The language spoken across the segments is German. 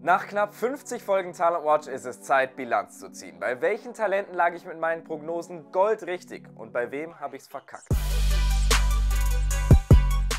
Nach knapp 50 Folgen Talent Watch ist es Zeit, Bilanz zu ziehen. Bei welchen Talenten lag ich mit meinen Prognosen goldrichtig und bei wem habe ich es verkackt?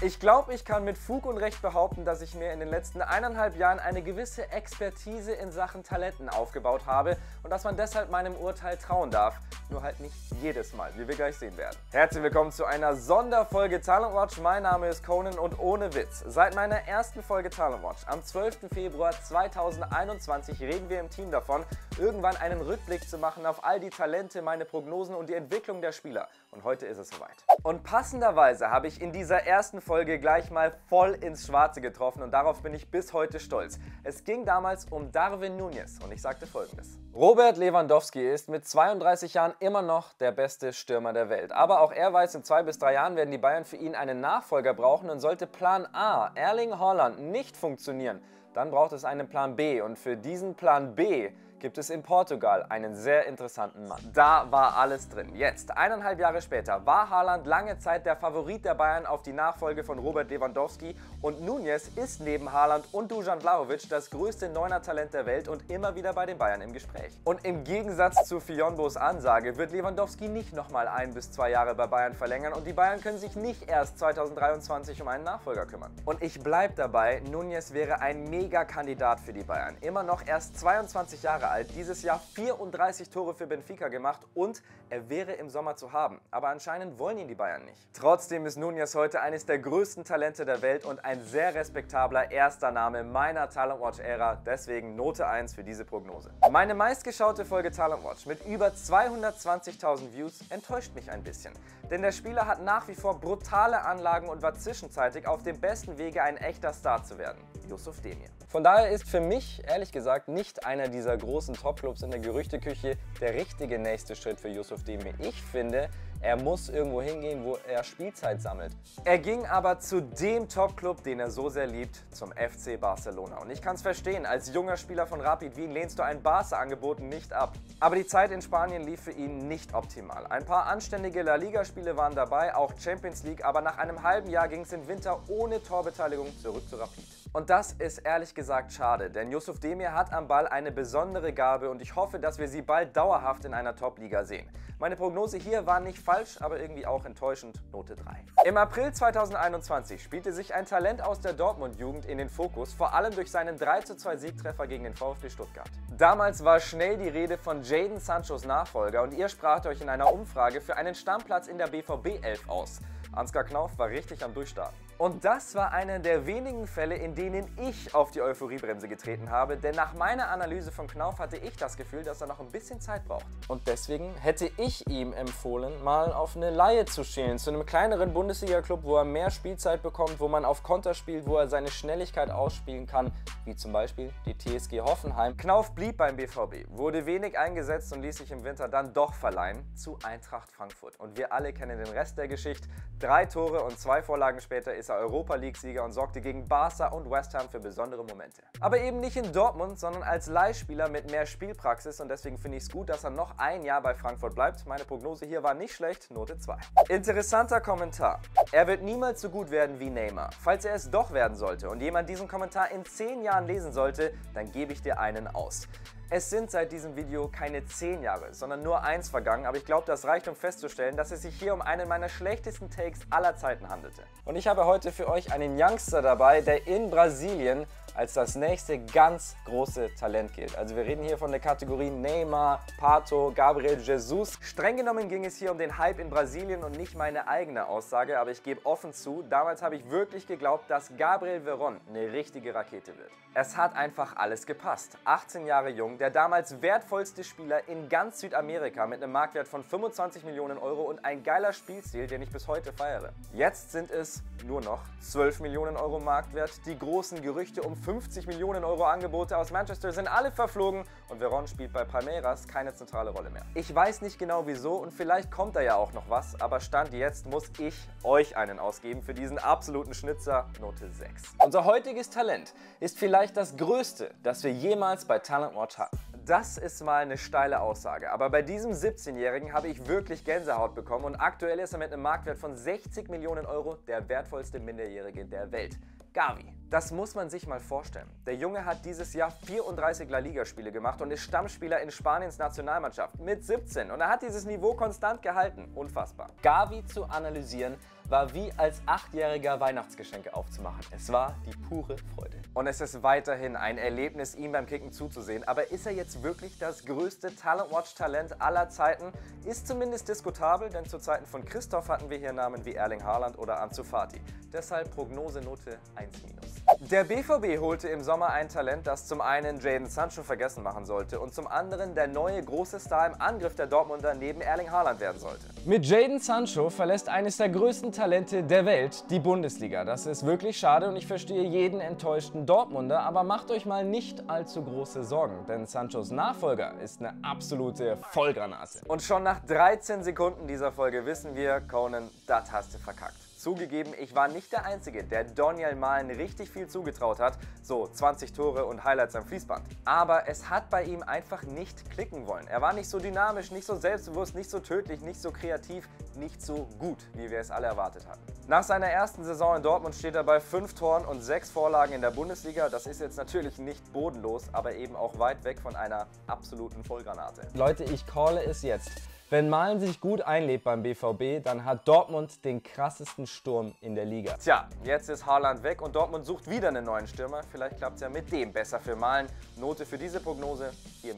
Ich glaube, ich kann mit Fug und Recht behaupten, dass ich mir in den letzten eineinhalb Jahren eine gewisse Expertise in Sachen Talenten aufgebaut habe und dass man deshalb meinem Urteil trauen darf. Nur halt nicht jedes Mal, wie wir gleich sehen werden. Herzlich willkommen zu einer Sonderfolge Talent Watch. Mein Name ist Conan und ohne Witz. Seit meiner ersten Folge Talent Watch am 12. Februar 2021 reden wir im Team davon, irgendwann einen Rückblick zu machen auf all die Talente, meine Prognosen und die Entwicklung der Spieler. Und heute ist es soweit. Und passenderweise habe ich in dieser ersten Folge gleich mal voll ins Schwarze getroffen und darauf bin ich bis heute stolz. Es ging damals um Darwin Nunez und ich sagte folgendes. Robert Lewandowski ist mit 32 Jahren immer noch der beste Stürmer der Welt. Aber auch er weiß, in zwei bis drei Jahren werden die Bayern für ihn einen Nachfolger brauchen und sollte Plan A, Erling Haaland, nicht funktionieren, dann braucht es einen Plan B und für diesen Plan B gibt es in Portugal einen sehr interessanten Mann. Da war alles drin. Jetzt, eineinhalb Jahre später, war Haaland lange Zeit der Favorit der Bayern auf die Nachfolge von Robert Lewandowski und Nunez ist neben Haaland und Dujan Vlahovic das größte Neuner-Talent der Welt und immer wieder bei den Bayern im Gespräch. Und im Gegensatz zu Fionbos Ansage wird Lewandowski nicht nochmal ein bis zwei Jahre bei Bayern verlängern und die Bayern können sich nicht erst 2023 um einen Nachfolger kümmern. Und ich bleibe dabei, Nunez wäre ein Mega-Kandidat für die Bayern. Immer noch erst 22 Jahre alt, dieses Jahr 34 Tore für Benfica gemacht und er wäre im Sommer zu haben. Aber anscheinend wollen ihn die Bayern nicht. Trotzdem ist Nunez heute eines der größten Talente der Welt und ein sehr respektabler erster Name meiner Talent Watch Ära. Deswegen Note 1 für diese Prognose. Meine meistgeschaute Folge Talent Watch mit über 220.000 Views enttäuscht mich ein bisschen. Denn der Spieler hat nach wie vor brutale Anlagen und war zwischenzeitig auf dem besten Wege, ein echter Star zu werden. Yusuf Demir. Von daher ist für mich, ehrlich gesagt, nicht einer dieser großen Topclubs in der Gerüchteküche der richtige nächste Schritt für Yusuf Demir. Ich finde, er muss irgendwo hingehen, wo er Spielzeit sammelt. Er ging aber zu dem Top-Club, den er so sehr liebt, zum FC Barcelona. Und ich kann es verstehen, als junger Spieler von Rapid Wien lehnst du ein Barca-Angebot nicht ab. Aber die Zeit in Spanien lief für ihn nicht optimal. Ein paar anständige La Liga-Spiele waren dabei, auch Champions League, aber nach einem halben Jahr ging es im Winter ohne Torbeteiligung zurück zu Rapid. Und das ist ehrlich gesagt schade, denn Yusuf Demir hat am Ball eine besondere Gabe und ich hoffe, dass wir sie bald dauerhaft in einer Top-Liga sehen. Meine Prognose hier war nicht falsch, aber irgendwie auch enttäuschend, Note 3. Im April 2021 spielte sich ein Talent aus der Dortmund-Jugend in den Fokus, vor allem durch seinen 3:2 Siegtreffer gegen den VfB Stuttgart. Damals war schnell die Rede von Jaden Sanchos Nachfolger und ihr spracht euch in einer Umfrage für einen Stammplatz in der BVB 11 aus. Ansgar Knauf war richtig am Durchstarten. Und das war einer der wenigen Fälle, in denen ich auf die Euphoriebremse getreten habe, denn nach meiner Analyse von Knauf hatte ich das Gefühl, dass er noch ein bisschen Zeit braucht. Und deswegen hätte ich ihm empfohlen, mal auf eine Laie zu schälen, zu einem kleineren Bundesliga-Club, wo er mehr Spielzeit bekommt, wo man auf Konter spielt, wo er seine Schnelligkeit ausspielen kann, wie zum Beispiel die TSG Hoffenheim. Knauf blieb beim BVB, wurde wenig eingesetzt und ließ sich im Winter dann doch verleihen zu Eintracht Frankfurt. Und wir alle kennen den Rest der Geschichte. Drei Tore und zwei Vorlagen später ist er Europa League-Sieger und sorgte gegen Barca und West Ham für besondere Momente. Aber eben nicht in Dortmund, sondern als Leihspieler mit mehr Spielpraxis und deswegen finde ich es gut, dass er noch ein Jahr bei Frankfurt bleibt. Meine Prognose hier war nicht schlecht, Note 2. Interessanter Kommentar. Er wird niemals so gut werden wie Neymar. Falls er es doch werden sollte und jemand diesen Kommentar in 10 Jahren lesen sollte, dann gebe ich dir einen aus. Es sind seit diesem Video keine 10 Jahre, sondern nur eins vergangen, aber ich glaube, das reicht, um festzustellen, dass es sich hier um einen meiner schlechtesten Takes aller Zeiten handelte. Und ich habe heute für euch einen Youngster dabei, der in Brasilien als das nächste ganz große Talent gilt. Also wir reden hier von der Kategorie Neymar, Pato, Gabriel Jesus. Streng genommen ging es hier um den Hype in Brasilien und nicht meine eigene Aussage, aber ich gebe offen zu, damals habe ich wirklich geglaubt, dass Gabriel Veron eine richtige Rakete wird. Es hat einfach alles gepasst. 18 Jahre jung, der damals wertvollste Spieler in ganz Südamerika mit einem Marktwert von 25 Millionen Euro und ein geiler Spielstil, den ich bis heute feiere. Jetzt sind es nur noch 12 Millionen Euro Marktwert. Die großen Gerüchte um 50 Millionen Euro Angebote aus Manchester sind alle verflogen und Veron spielt bei Palmeiras keine zentrale Rolle mehr. Ich weiß nicht genau wieso und vielleicht kommt da ja auch noch was, aber Stand jetzt muss ich euch einen ausgeben für diesen absoluten Schnitzer, Note 6. Unser heutiges Talent ist vielleicht das größte, das wir jemals bei Talent Watch hatten. Das ist mal eine steile Aussage, aber bei diesem 17-Jährigen habe ich wirklich Gänsehaut bekommen und aktuell ist er mit einem Marktwert von 60 Millionen Euro der wertvollste Minderjährige der Welt. Gavi. Das muss man sich mal vorstellen. Der Junge hat dieses Jahr 34 La Liga-Spiele gemacht und ist Stammspieler in Spaniens Nationalmannschaft mit 17. Und er hat dieses Niveau konstant gehalten. Unfassbar. Gavi zu analysieren war wie als Achtjähriger Weihnachtsgeschenke aufzumachen. Es war die pure Freude. Und es ist weiterhin ein Erlebnis, ihm beim Kicken zuzusehen. Aber ist er jetzt wirklich das größte Talent-Watch-Talent aller Zeiten? Ist zumindest diskutabel, denn zu Zeiten von Christoph hatten wir hier Namen wie Erling Haaland oder Ansu Fati. Deshalb Prognosenote 1-. Der BVB holte im Sommer ein Talent, das zum einen Jaden Sancho vergessen machen sollte und zum anderen der neue große Star im Angriff der Dortmunder neben Erling Haaland werden sollte. Mit Jaden Sancho verlässt eines der größten Talente der Welt die Bundesliga. Das ist wirklich schade und ich verstehe jeden enttäuschten Dortmunder, aber macht euch mal nicht allzu große Sorgen, denn Sanchos Nachfolger ist eine absolute Vollgranate. Und schon nach 13 Sekunden dieser Folge wissen wir, Conan, das hast du verkackt. Zugegeben, ich war nicht der Einzige, der Daniel Malen richtig viel zugetraut hat, so 20 Tore und Highlights am Fließband. Aber es hat bei ihm einfach nicht klicken wollen. Er war nicht so dynamisch, nicht so selbstbewusst, nicht so tödlich, nicht so kreativ, nicht so gut, wie wir es alle erwartet hatten. Nach seiner ersten Saison in Dortmund steht er bei 5 Toren und 6 Vorlagen in der Bundesliga. Das ist jetzt natürlich nicht bodenlos, aber eben auch weit weg von einer absoluten Vollgranate. Leute, ich calle es jetzt. Wenn Malen sich gut einlebt beim BVB, dann hat Dortmund den krassesten Sturm in der Liga. Tja, jetzt ist Haaland weg und Dortmund sucht wieder einen neuen Stürmer. Vielleicht klappt es ja mit dem besser für Malen. Note für diese Prognose 4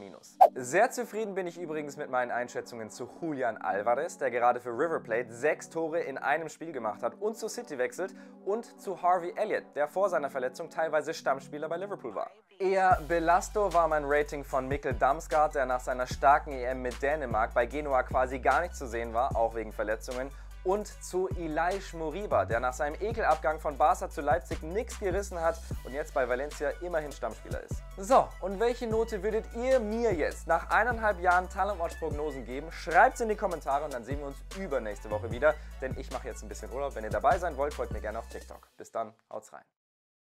Sehr zufrieden bin ich übrigens mit meinen Einschätzungen zu Julian Alvarez, der gerade für River Plate sechs Tore in einem Spiel gemacht hat und zu City wechselt und zu Harvey Elliott, der vor seiner Verletzung teilweise Stammspieler bei Liverpool war. Eher Belasto war mein Rating von Mikkel Damsgaard, der nach seiner starken EM mit Dänemark bei Genua quasi gar nicht zu sehen war, auch wegen Verletzungen. Und zu Elias Moriba, der nach seinem Ekelabgang von Barca zu Leipzig nichts gerissen hat und jetzt bei Valencia immerhin Stammspieler ist. So, und welche Note würdet ihr mir jetzt nach eineinhalb Jahren Talent Watch Prognosen geben? Schreibt es in die Kommentare und dann sehen wir uns übernächste Woche wieder, denn ich mache jetzt ein bisschen Urlaub. Wenn ihr dabei sein wollt, folgt mir gerne auf TikTok. Bis dann, haut's rein.